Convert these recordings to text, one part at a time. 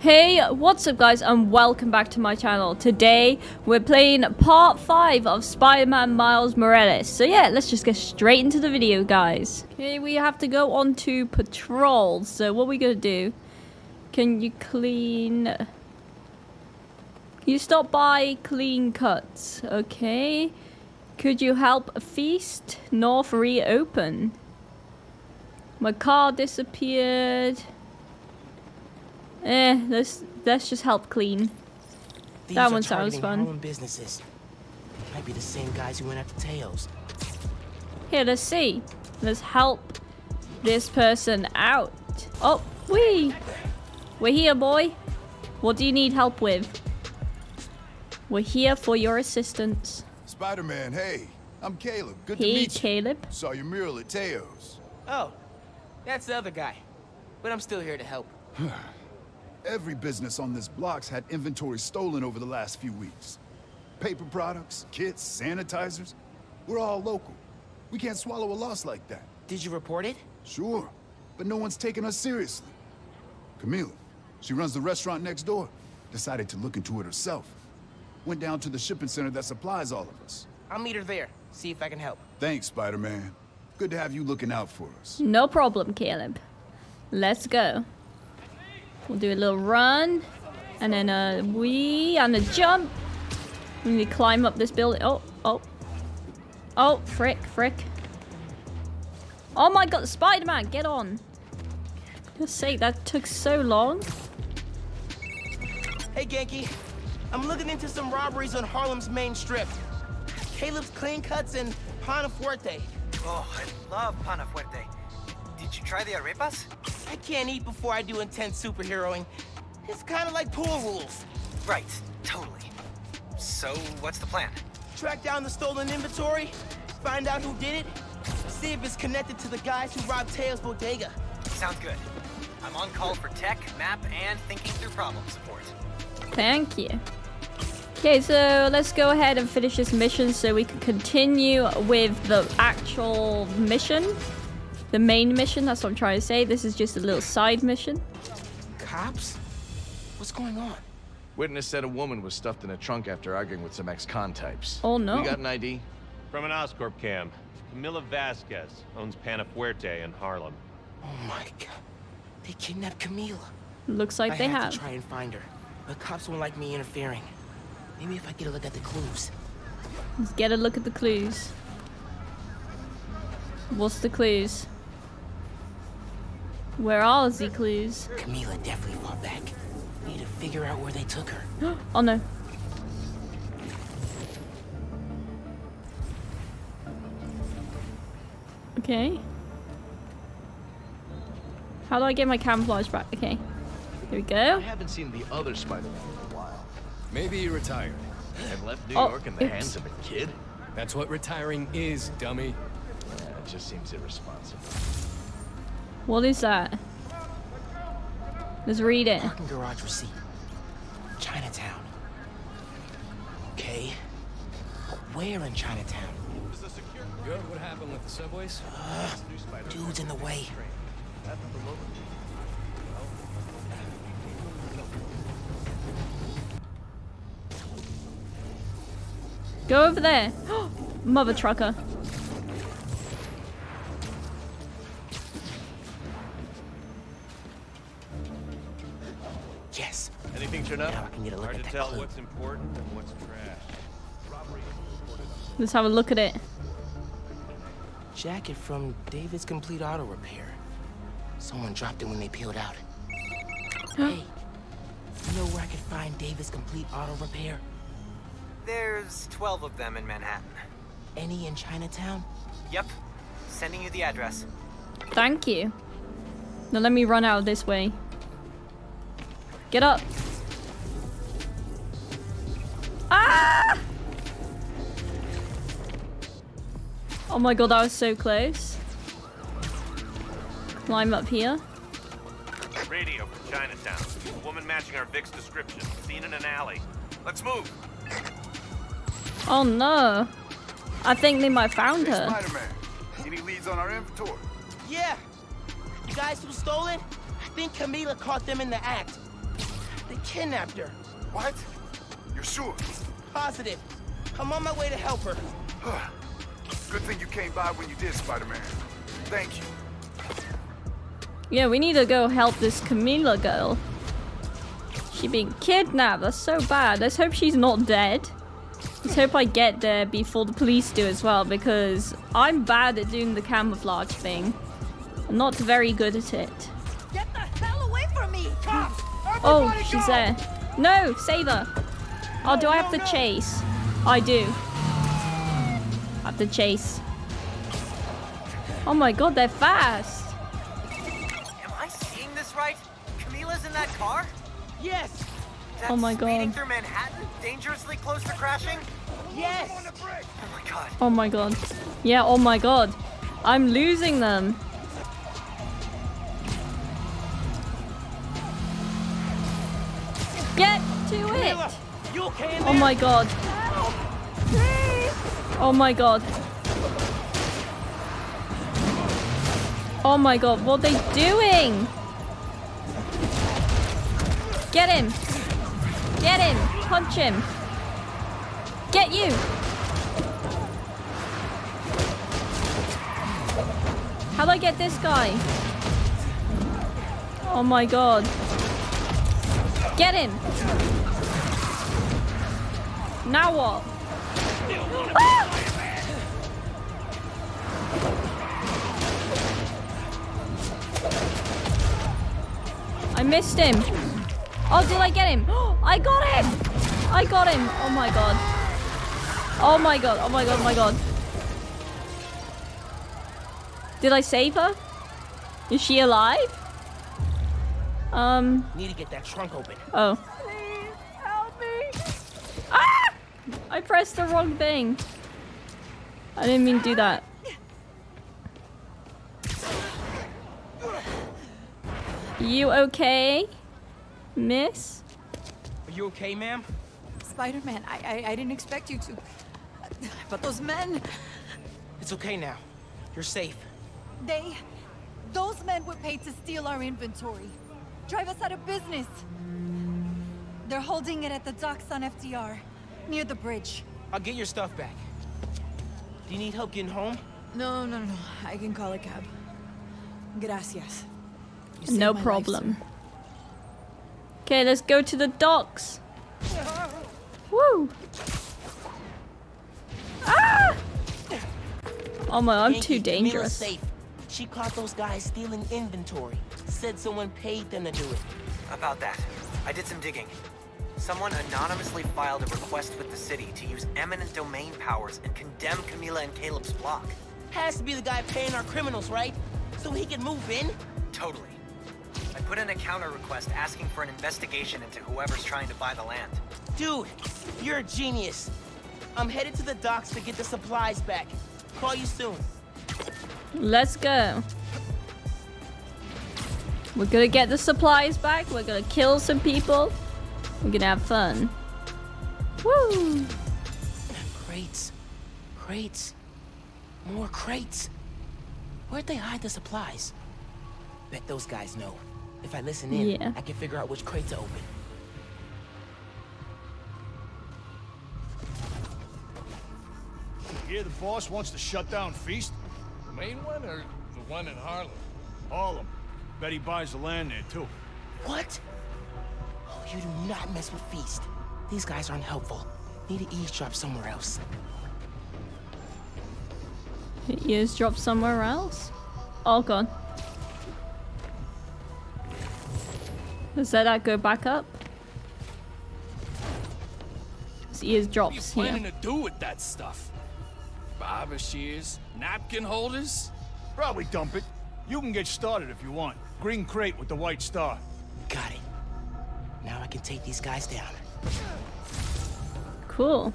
Hey, what's up guys and welcome back to my channel. Today we're playing part 5 of Spider-Man Miles Morales. So yeah, let's just get straight into the video guys. Okay, we have to go on to patrol. So what are we gonna do? Can you clean... Can you stop by clean cuts? Okay. Could you help feast? North reopen. My car disappeared. Eh, let's let's just help clean. These That one sounds fun. Harlem businesses. Might be the same guys who went after Teo's. Here, let's see. Let's help this person out. Oh, we. We're here, boy. What do you need help with? We're here for your assistance. Spider-Man, hey, I'm Caleb. Good to Hey, meet you. Caleb. Saw your mural at Teo's. Oh, that's the other guy. But I'm still here to help. Every business on this block's had inventory stolen over the last few weeks. Paper products, kits, sanitizers. We're all local. We can't swallow a loss like that. Did you report it? Sure, but no one's taking us seriously. Camila, she runs the restaurant next door. Decided to look into it herself. Went down to the shipping center that supplies all of us. I'll meet her there. See if I can help. Thanks, Spider-Man. Good to have you looking out for us. No problem, Caleb. Let's go. We'll do a little run. And then a wee and a jump. We need to climb up this building. Oh, oh. Oh, frick, frick. Oh my god, Spider-Man, get on. Just say that took so long. Hey, Ganke. I'm looking into some robberies on Harlem's main strip. Caleb's Clean Cuts and Pana Fuerte. Oh, I love Pana Fuerte. Did you try the arepas? I can't eat before I do intense superheroing. It's kind of like pool rules. Right, totally. So, what's the plan? Track down the stolen inventory, find out who did it, see if it's connected to the guys who robbed Teo's bodega. Sounds good. I'm on call for tech, map, and thinking through problem support. Thank you. Okay, so let's go ahead and finish this mission so we can continue with the actual mission. The main mission, that's what I'm trying to say. This is just a little side mission. Cops? What's going on? Witness said a woman was stuffed in a trunk after arguing with some ex-con types. Oh, no. We got an ID? From an Oscorp cam, Camila Vasquez owns Panafuerte in Harlem. Oh my god. They kidnapped Camila. Looks like I they have, I have. to try and find her. But cops won't like me interfering. Maybe if I get a look at the clues. Let's get a look at the clues. What's the clues? Where are the clues? Camila definitely fought back. Need to figure out where they took her. Oh no. Okay. How do I get my camouflage back? Okay. Here we go. I haven't seen the other Spider-Man in a while. Maybe he retired. And left New Oh, York in the oops. hands of a kid? That's what retiring is, dummy. Yeah, it just seems irresponsible. What is that? Let's read it. Parking garage receipt. Chinatown. Okay. But where in Chinatown? You heard what happened with the subways? Uh, dude's in the way. Go over there. Mother trucker. I can get a look Hard at to that tell what's important and what's trash. Let's have a look at it. Jacket from David's Complete Auto Repair. Someone dropped it when they peeled out. hey, you know where I could find David's Complete Auto Repair? There's 12 of them in Manhattan. Any in Chinatown? Yep. Sending you the address. Thank you. Now let me run out of this way. Get up. Ah! Oh my god, that was so close. Climb up here. Radio from Chinatown. A woman matching our Vic's description. Seen in an alley. Let's move. Oh no. I think they might have found Hey, her. Spider-Man, any leads on our inventory? Yeah. You guys who stole it, I think Camila caught them in the act. They kidnapped her. What? You're sure? Positive. I'm on my way to help her. Good thing you came by when you did, Spider-Man. Thank you. Yeah, we need to go help this Camila girl. She being kidnapped. That's so bad. Let's hope she's not dead. Let's hope I get there before the police do as well, because I'm bad at doing the camouflage thing. I'm not very good at it. Get the hell away from me! cops! Oh, she's there. No, save her. Oh, do I have to chase? I do. I have to chase. Oh my god, they're fast. Am I seeing this right? Camila's in that car? Yes. That's Oh my god. Speeding God. through Manhattan, dangerously close to crashing. Yes. Oh my god. Oh my god. Yeah, oh my god. I'm losing them. Get to it! Okay Oh my god. Oh my god. Oh my god, what are they doing? Get him! Get him! Punch him! Get you! How do I get this guy? Oh my god. Get him! Now what? Ah! I missed him. Oh, did I get him? I got him! I got him! Oh my god. Oh my god, oh my god, oh my god. Did I save her? Is she alive? Um, Need to get that trunk open. oh. Please help me! Ah! I pressed the wrong thing. I didn't mean to do that. You okay, miss? Are you okay, ma'am? Spider-Man, I, I I didn't expect you to. But those men, It's okay now. You're safe. they, those men were paid to steal our inventory, drive us out of business. They're holding it at the docks on FDR, near the bridge. I'll get your stuff back. Do you need help getting home? No, no, no. I can call a cab. Gracias. You No my life, problem. Okay, let's go to the docks. Woo! Ah! Oh my, I'm too Yankee, dangerous. safe. She caught those guys stealing inventory. Said someone paid them to do it. About that, I did some digging. Someone anonymously filed a request with the city to use eminent domain powers and condemn Camila and Caleb's block. Has to be the guy paying our criminals, right? So he can move in? Totally. I put in a counter request asking for an investigation into whoever's trying to buy the land. Dude, you're a genius. I'm headed to the docks to get the supplies back. Call you soon. Let's go. We're gonna get the supplies back. We're gonna kill some people. We're gonna have fun. Woo! Crates. Crates. More crates. Where'd they hide the supplies? Bet those guys know. If I listen in, Yeah. I can figure out which crate to open. Hear the boss wants to shut down Feast? The main one or the one in Harlem? All of them. Bet he buys the land there, too. What? You do not mess with Feast. These guys aren't helpful. Need to eavesdrop somewhere else. Ears drop somewhere else. Oh god. Does that go back up? His ears What are you drops planning here. to do with that stuff? Barber shears? Napkin holders? Probably dump it. You can get started if you want. Green crate with the white star. Got it. Now I can take these guys down. Cool.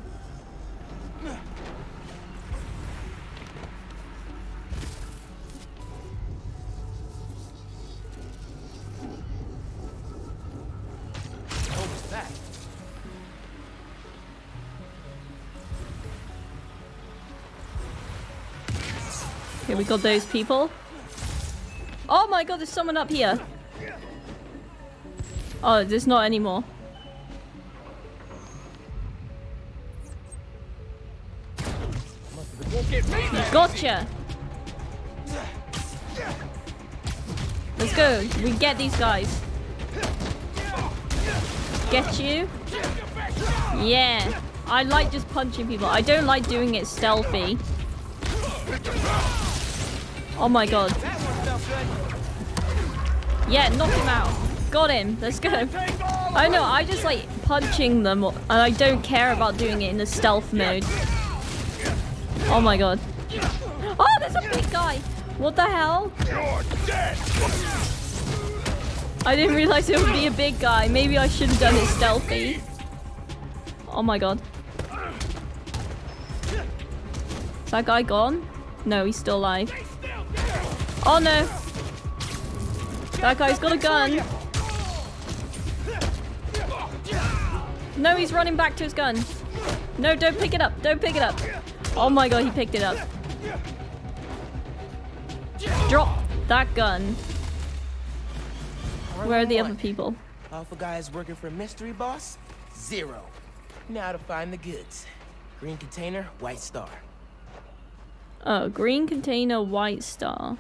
Here we got those people. Oh my god, there's someone up here. Oh, there's not anymore. Gotcha! Let's go. We get these guys. Get you? Yeah. I like just punching people. I don't like doing it stealthy. Oh my god. Yeah, knock him out. Got him. Let's go. I know, I just like punching them and I don't care about doing it in the stealth mode. Oh my god. Oh, there's a big guy. What the hell? I didn't realize it would be a big guy. Maybe I should have done it stealthy. Oh my god. Is that guy gone? No, he's still alive. Oh no. That guy's got a gun. No, he's running back to his gun. No, don't pick it up. Don't pick it up. Oh my god, he picked it up. Drop that gun. Where are the other people? Alpha guys working for mystery boss? Zero. Now to find the goods. Green container, white star. Oh, green container, white star.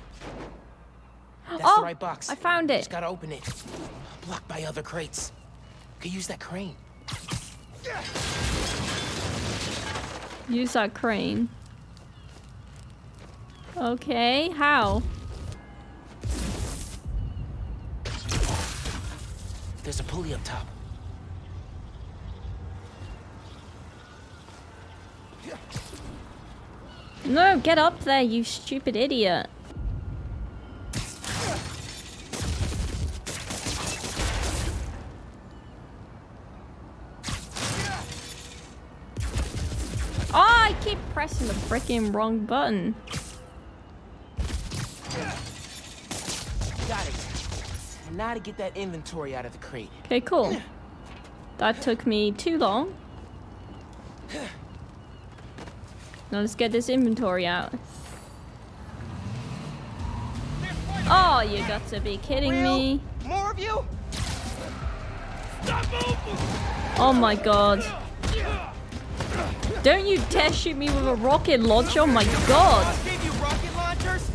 That's oh, the right box. I found it. Just gotta open it. Blocked by other crates. Could use that crane. Use that crane. Okay, how? There's a pulley up top. No, get up there, you stupid idiot. Oh, I keep pressing the freaking wrong button. Got it. Now to get that inventory out of the crate. Okay, cool. That took me too long. Now let's get this inventory out. Oh, you got to be kidding me. More of you? Oh my god. Don't you dare shoot me with a rocket launcher. Oh my god. Gave you rocket launchers?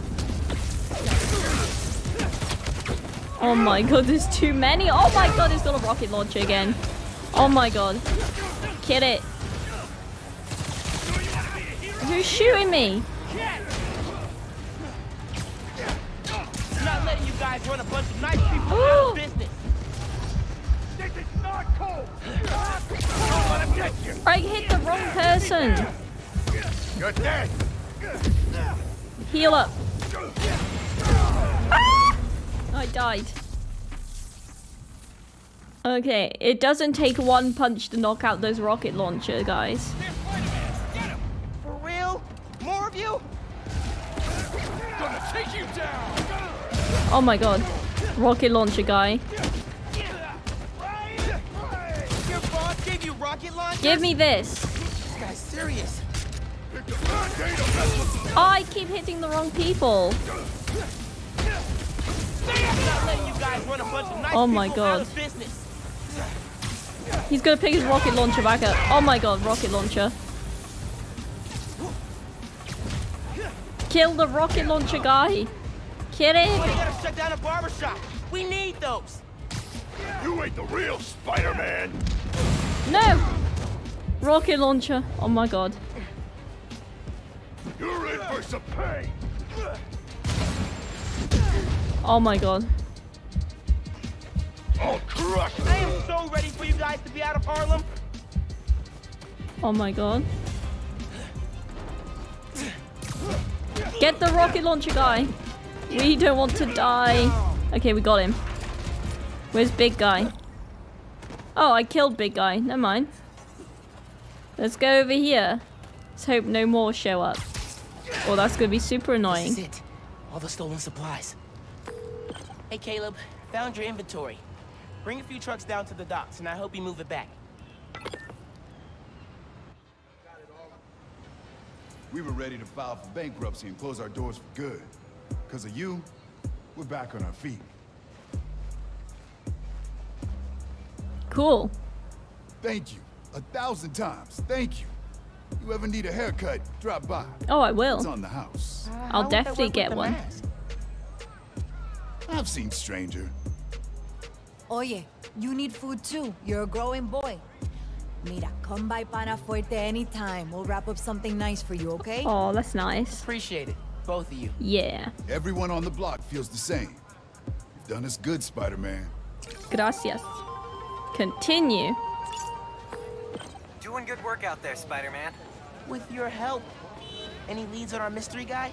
Oh my god, there's too many. Oh my god, it's got a rocket launcher again. Oh my god. Get it. Who's shooting me? Not letting you guys run a bunch of nice people I hit the wrong person. You're dead. Heal up. Ah! I died. Okay, it doesn't take one punch to knock out those rocket launcher guys. For real? More of you? Gonna take you down. Oh my god. Rocket launcher guy. Give me this. This guy's serious. Oh, I keep hitting the wrong people. Not letting you guys run a bunch of nice Oh my God. He's gonna pick his rocket launcher back up. Oh my god, rocket launcher. Kill the rocket launcher guy. Kill We him. gotta shut down a barbershop. We need those. You ain't the real Spider-Man. No. Rocket launcher. Oh my god. You're in for some pain. Oh my god. I'll crush I am so ready for you guys to be out of Harlem. Oh my god. Get the rocket launcher guy. We don't want to die. Okay, we got him. Where's big guy? Oh, I killed big guy. Never mind. Let's go over here. Let's hope no more show up. Oh, that's gonna be super This annoying. is it. All the stolen supplies. Hey, Caleb. Found your inventory. Bring a few trucks down to the docks, and I hope you move it back. We were ready to file for bankruptcy and close our doors for good. Because of you, we're back on our feet. Cool. Thank you. A thousand times. Thank you. You ever need a haircut, drop by. Oh, I will. It's on the house. Uh, I'll how would that definitely get one. mask? I've seen stranger. Oye, you need food too. You're a growing boy. Mira, come by Pana Fuerte anytime. We'll wrap up something nice for you, okay? Oh, that's nice. Appreciate it, both of you. Yeah. Everyone on the block feels the same. You've done us good, Spider-Man. Gracias. Continue. Doing good work out there, Spider-Man. With your help. Any leads on our mystery guy?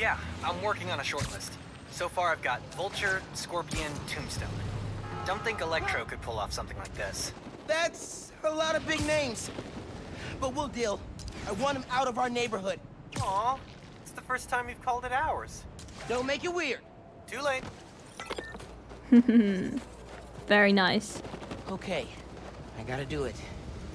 Yeah, I'm working on a short list. So far, I've got Vulture, Scorpion, Tombstone. Don't think Electro could pull off something like this. That's a lot of big names. But we'll deal. I want him out of our neighborhood. Aw, it's the first time you've called it ours. Don't make it weird. Too late. Very nice. Okay, I gotta do it.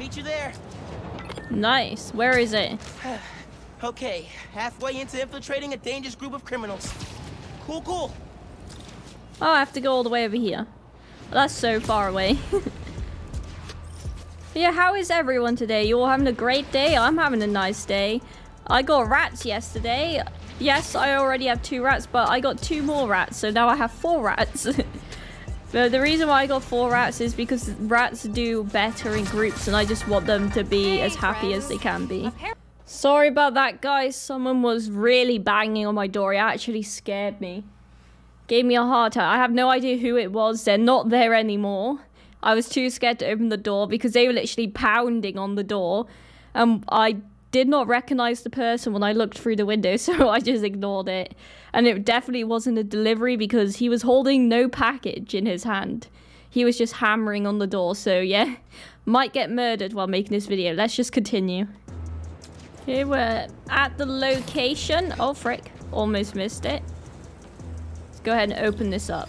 meet you there. Nice. Where is it? Okay, halfway into infiltrating a dangerous group of criminals. Cool, cool. Oh, I have to go all the way over here. That's so far away. Yeah, how is everyone today? You all having a great day? I'm having a nice day. I got rats yesterday. Yes, I already have two rats, but I got two more rats, so now I have four rats. but the reason why I got four rats is because rats do better in groups, and I just want them to be as happy as they can be. Sorry about that, guys. Someone was really banging on my door. It actually scared me. Gave me a heart attack. I have no idea who it was. They're not there anymore. I was too scared to open the door because they were literally pounding on the door. And I did not recognize the person when I looked through the window, so I just ignored it. And it definitely wasn't a delivery because he was holding no package in his hand. He was just hammering on the door, so yeah. Might get murdered while making this video. Let's just continue. Here we're at the location. Oh, frick. Almost missed it. Let's go ahead and open this up.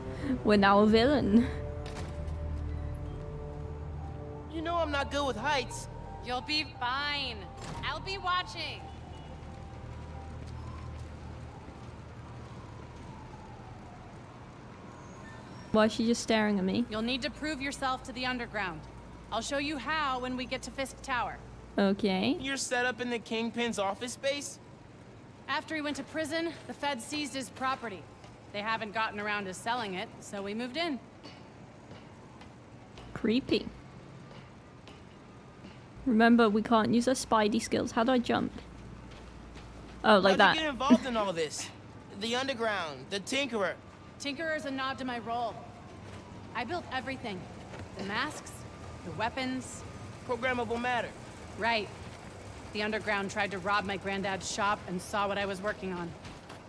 We're now a villain. You know I'm not good with heights. You'll be fine. I'll be watching. Why is she just staring at me? You'll need to prove yourself to the underground. I'll show you how when we get to Fisk Tower. Okay. You're set up in the Kingpin's office space? After he went to prison, the feds seized his property. They haven't gotten around to selling it, so we moved in. Creepy. Remember, we can't use our spidey skills. How do I jump? Oh, like How'd that. you get involved in all this? The underground, the Tinkerer. Tinkerer's a nod to my role. I built everything. The masks, the weapons. Programmable matter. Right. The underground tried to rob my granddad's shop and saw what I was working on.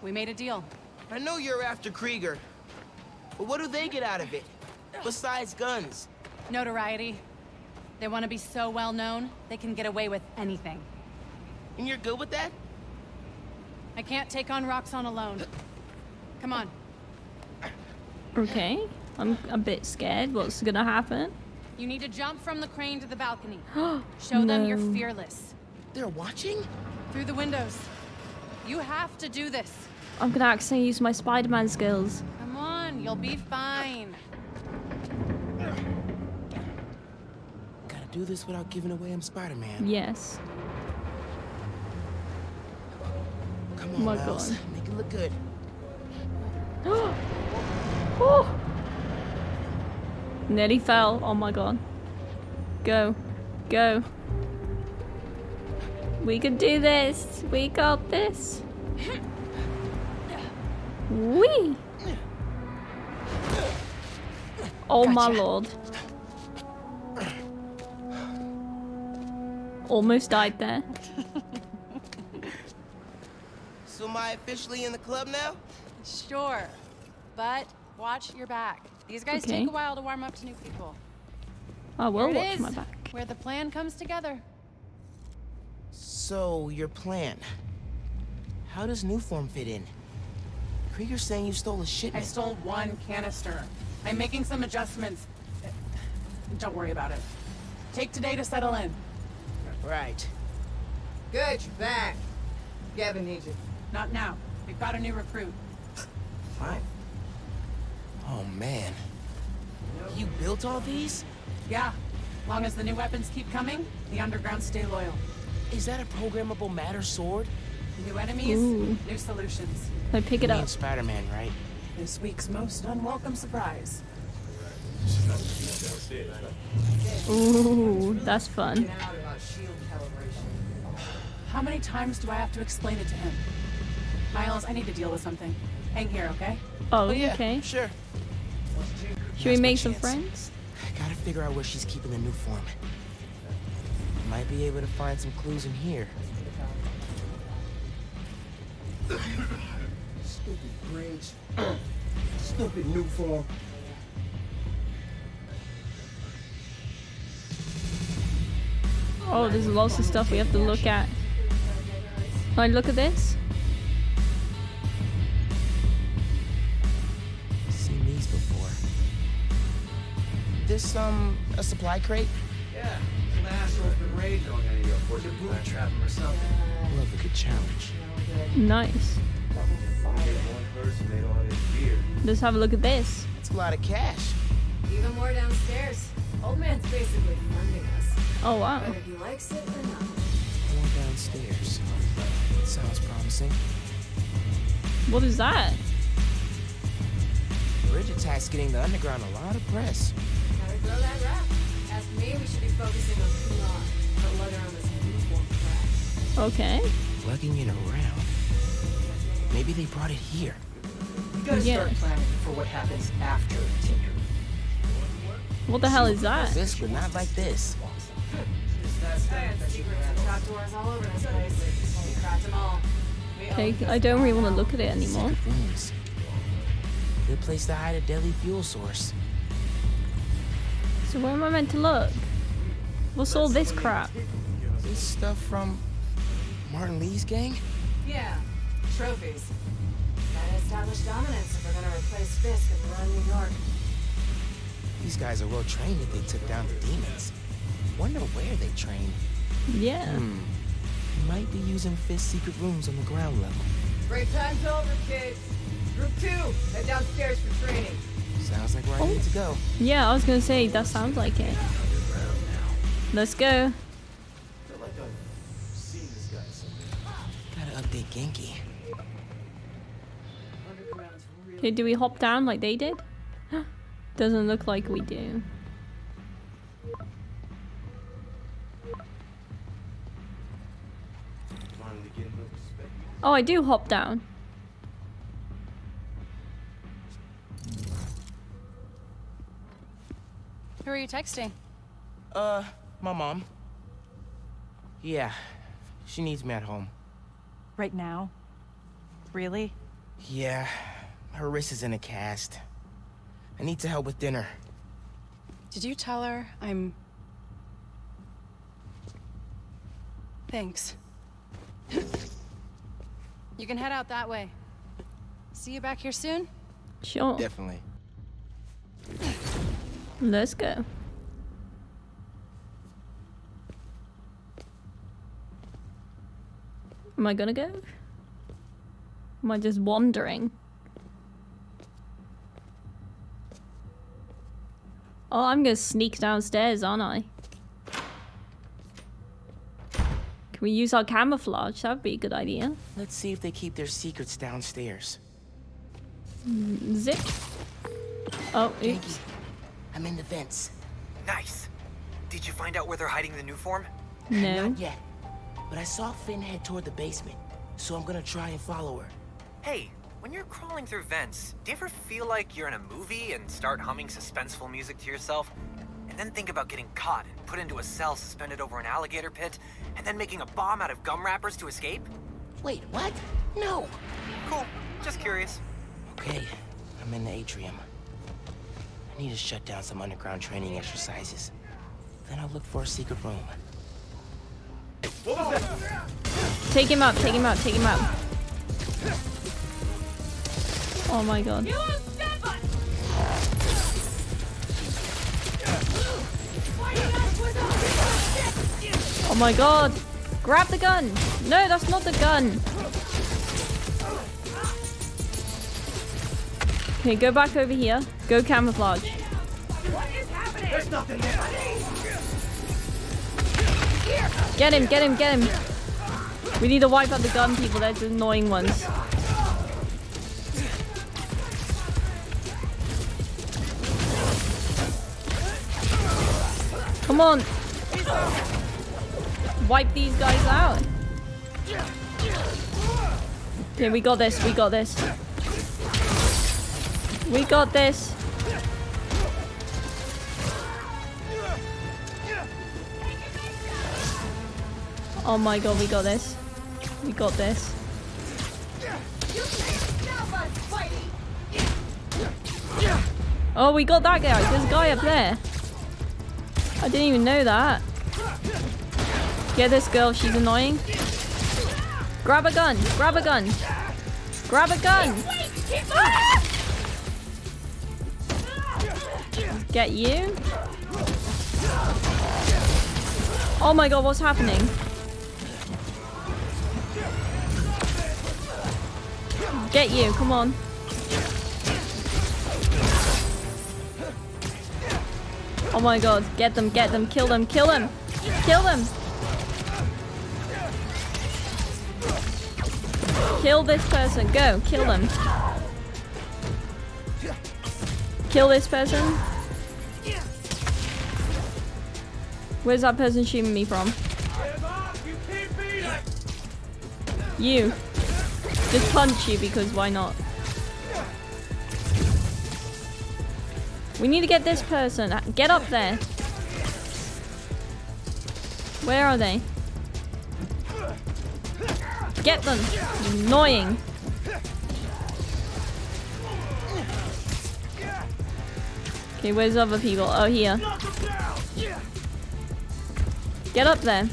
We made a deal. I know you're after Krieger, but what do they get out of it? Besides guns? Notoriety. They want to be so well known, they can get away with anything. And you're good with that? I can't take on Roxxon alone. Come on. Okay. I'm a bit scared. What's gonna happen? You need to jump from the crane to the balcony. Show them you're fearless. They're watching? Through the windows. You have to do this. I'm gonna accidentally use my Spider-Man skills. Come on, you'll be fine. Gotta do this without giving away I'm Spider-Man. Yes. Come Oh on, my Miles. God. Make it look good. oh! Nearly fell. Oh my god. Go. Go. We can do this. We got this. Wee! Oh my lord. Almost died there. So am I officially in the club now? Sure. But watch your back. These guys Okay. take a while to warm up to new people. I will Here watch is, my back. Where the plan comes together. So, your plan. How does Nuform fit in? Krieger's saying you stole a shipment. I stole one canister. I'm making some adjustments. Don't worry about it. Take today to settle in. Right. Good, you're back. Gavin needs you. Not now. We've got a new recruit. Fine. Oh, man. You built all these? Yeah. Long as the new weapons keep coming, the underground stay loyal. Is that a programmable matter sword? New enemies, Ooh. new solutions. I pick it up. Spider-Man, right? This week's most unwelcome surprise. Ooh, that's fun. Out about shield calibration. How many times do I have to explain it to him? Miles, I need to deal with something. Hang here, okay? Oh, oh yeah, okay. sure. Should we make some friends? I Gotta figure out where she's keeping the Nuform. Might be able to find some clues in here. Stupid bridge. Stupid Nuform. Oh, there's lots of stuff we have to look at. Can I look at this? Seen these before. This, um, a supply crate? Yeah, some asshole's been raiding on any of us. Should booby trap him or something. Love a good challenge. Nice. One person made all this beer. Let's have a look at this. It's a lot of cash. Even more downstairs. Old man's basically funding us. Oh wow. Whether he likes it or not. More downstairs. Sounds promising. What is that? Bridge attack's getting the underground a lot of press. Gotta grow that rap. Ask me, we should be focusing on Kumar. Not lug around this uniform crap. Okay. Lugging it around. Maybe they brought it here. You gotta Yeah. start planning for what happens after Tinker. What the hell is that? This, but not like this. Secrets and trapdoors all over this place. We cracked them all. We Okay, I don't really want to look at it anymore. Good place to hide a deadly fuel source. So where am I meant to look? What's all this crap? This stuff from Martin Li's gang? Yeah, trophies. Gotta establish dominance if we're gonna replace Fisk and run New York. These guys are well trained if they took down the demons. Wonder where they trained. Yeah. Hmm. Might be using Fisk's secret rooms on the ground level. Break time's over, kids. Group two, head downstairs for training. Sounds like where I need to go. Yeah, I was gonna say that sounds like it. Let's go. Gotta update Ganke. Okay, do we hop down like they did? Doesn't look like we do. Oh, I do hop down. Who are you texting? Uh, my mom. Yeah, she needs me at home. Right now? Really? Yeah, her wrist is in a cast. I need to help with dinner. Did you tell her I'm... Thanks. you can head out that way. See you back here soon? Sure. Definitely. Let's go. Am I gonna go? Am I just wandering? Oh, I'm gonna sneak downstairs, aren't I? Can we use our camouflage? That'd be a good idea. Let's see if they keep their secrets downstairs. Mm, Zip. Oh, oops. I'm in the vents. Nice. Did you find out where they're hiding the Nuform? No. Not yet. But I saw Phin head toward the basement, so I'm gonna try and follow her. Hey, when you're crawling through vents, do you ever feel like you're in a movie and start humming suspenseful music to yourself? And then think about getting caught and put into a cell suspended over an alligator pit, and then making a bomb out of gum wrappers to escape? Wait, what? No. Cool. Just curious. Okay, I'm in the atrium. I need to shut down some underground training exercises. Then I'll look for a secret room. Take him out, take him out, take him out. Oh my god. Oh my god. Grab the gun. No, that's not the gun. Okay, go back over here. Go camouflage. There's nothing there. Get him, get him, get him. We need to wipe out the gun people. They're the annoying ones. Come on. Wipe these guys out. Okay, we got this. We got this. We got this. Oh my god, we got this. We got this. Oh, we got that guy. There's a guy up there. I didn't even know that. Get this girl. She's annoying. Grab a gun. Grab a gun. Grab a gun. Get you. Oh my god, what's happening? Get you, come on. Oh my god, get them, get them, kill them, kill them! Kill them! Kill this person, go, kill them. Kill this person. Where's that person shooting me from? You. Just punch you because why not? We need to get this person. Uh, get up there. Where are they? Get them. Annoying. Okay, where's other people? Oh, here. Get up there.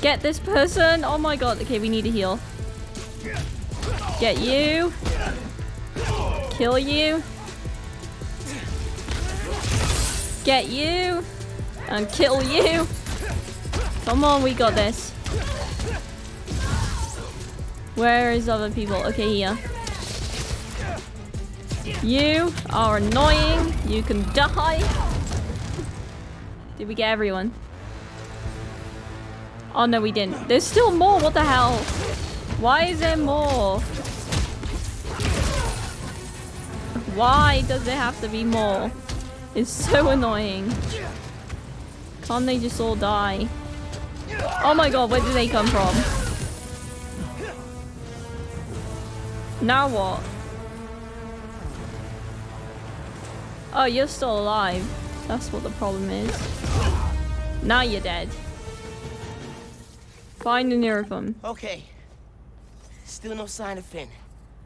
Get this person. Oh my god. Okay, we need to heal. Get you. Kill you. Get you. And kill you. Come on, we got this. Where is other people? Okay, here. You are annoying. You can die. Did we get everyone? Oh no, we didn't. There's still more. What the hell? Why is there more? Why does there have to be more? It's so annoying. Can't they just all die? Oh my god, where did they come from? Now what? Oh, you're still alive. That's what the problem is. Now you're dead. Find the Nuform. Okay. Still no sign of Phin.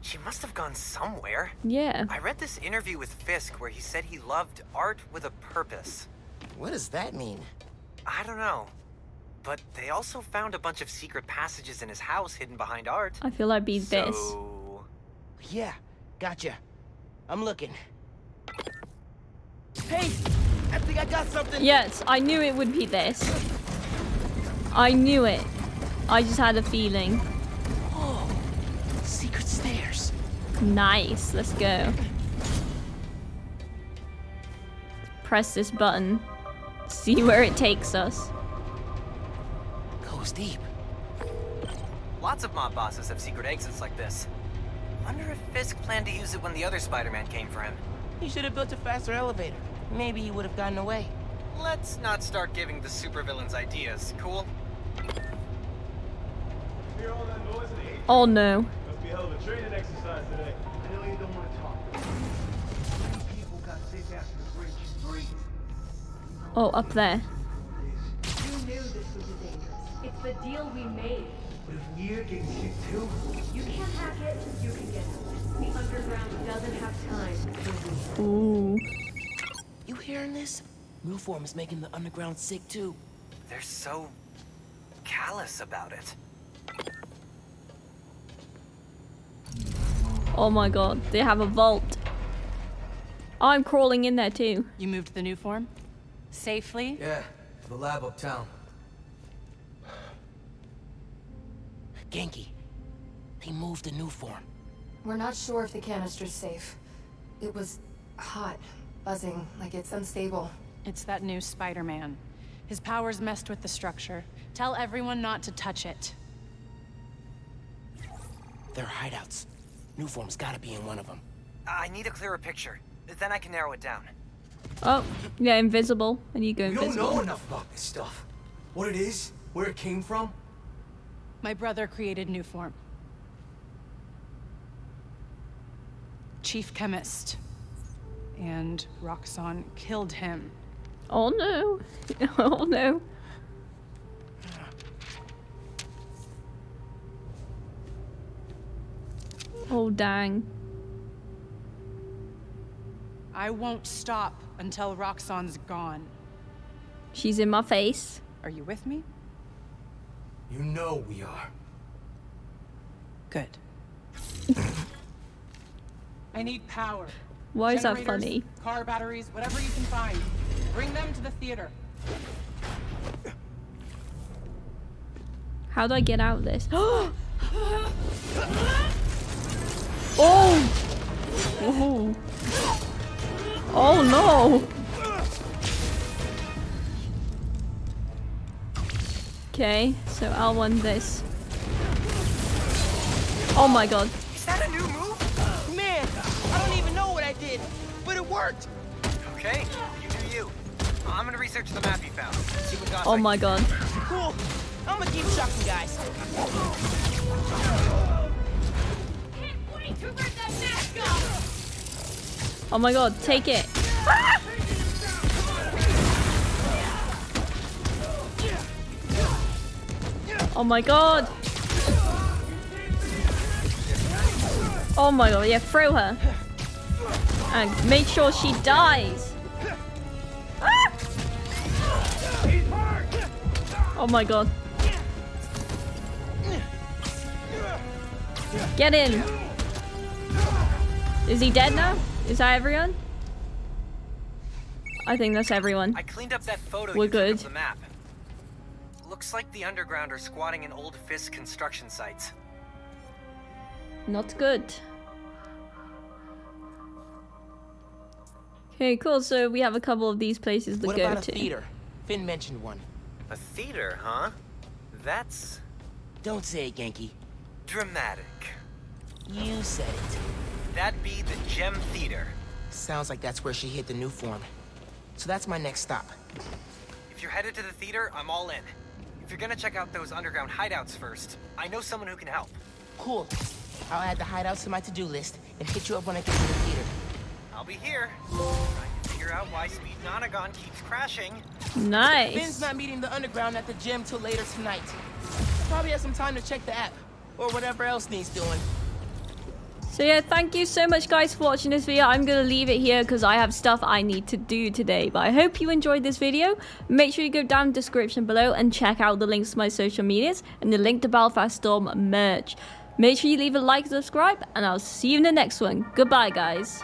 She must have gone somewhere. Yeah. I read this interview with Fisk where he said he loved art with a purpose. What does that mean? I don't know. But they also found a bunch of secret passages in his house hidden behind art. I feel like be this. So... Yeah, gotcha. I'm looking. Hey, I think I got something. Yes, I knew it would be this. I knew it. I just had a feeling. Nice. Let's go. Press this button. See where it takes us. Goes deep. Lots of mob bosses have secret exits like this. Wonder if Fisk planned to use it when the other Spider-Man came for him. He should have built a faster elevator. Maybe he would have gotten away. Let's not start giving the supervillains ideas, cool? Oh no. Must be a hell of a training exercise today. I know you don't want to talk. People got sick after the bridge. Breathe. Oh, up there. You knew this would be dangerous. It's the deal we made. But if Nier getting sick too? You can't hack it, you can get out. The underground doesn't have time. Ooh. You hearing this? Nuform is making the underground sick too. They're so callous about it. Oh my god, they have a vault. I'm crawling in there too. You moved the Nuform? Safely? Yeah, to the lab uptown. Ganke, they moved the Nuform. We're not sure if the canister's safe. It was hot, buzzing, like it's unstable. It's that new Spider-Man. His powers messed with the structure. Tell everyone not to touch it. They're hideouts. Nuform's gotta be in one of them. I need a clearer picture. Then I can narrow it down. Oh, yeah, invisible. And you go We don't invisible. know enough about this stuff. What it is, where it came from. My brother created Nuform. Chief chemist. And Roxxon killed him. Oh no. Oh no. Oh dang. I won't stop until Roxxon's gone. She's in my face. Are you with me? You know we are. Good. I need power. Why is that funny? Car batteries, whatever you can find. Bring them to the theater. How do I get out of this? oh! Oh! Oh no! Okay, so I'll want this. Oh my god. Is that a new move? Man, I don't even know what I did, but it worked. Okay, you do you. I'm gonna research the map you found. See what God's Oh my god. Cool. I'm gonna keep shocking guys. Oh my god, take it. Oh my god. Oh my god, yeah, throw her. And make sure she dies. Ah! Oh my god. Get in. Is he dead now? Is that everyone? I think that's everyone. I cleaned up that photo We're good. the map. Looks like the underground are squatting in old Fisk construction sites. Not good. Okay, cool. So we have a couple of these places to What go about to. a theater? Phin mentioned one. A theater, huh? That's Don't say it, Ganke. dramatic. You said it. That'd be the Gem Theater. Sounds like that's where she hit the Nuform. So that's my next stop. If you're headed to the theater, I'm all in. If you're gonna check out those underground hideouts first, I know someone who can help. Cool. I'll add the hideouts to my to-do list and hit you up when I get to the theater. I'll be here. Trying to figure out why Speed Nonagon keeps crashing. Nice. Phin's not meeting the underground at the gym till later tonight. Probably has some time to check the app or whatever else needs doing. So yeah, thank you so much guys for watching this video. I'm going to leave it here because I have stuff I need to do today. But I hope you enjoyed this video. Make sure you go down the description below and check out the links to my social medias and the link to Belfast Storm merch. Make sure you leave a like and subscribe and I'll see you in the next one. Goodbye guys.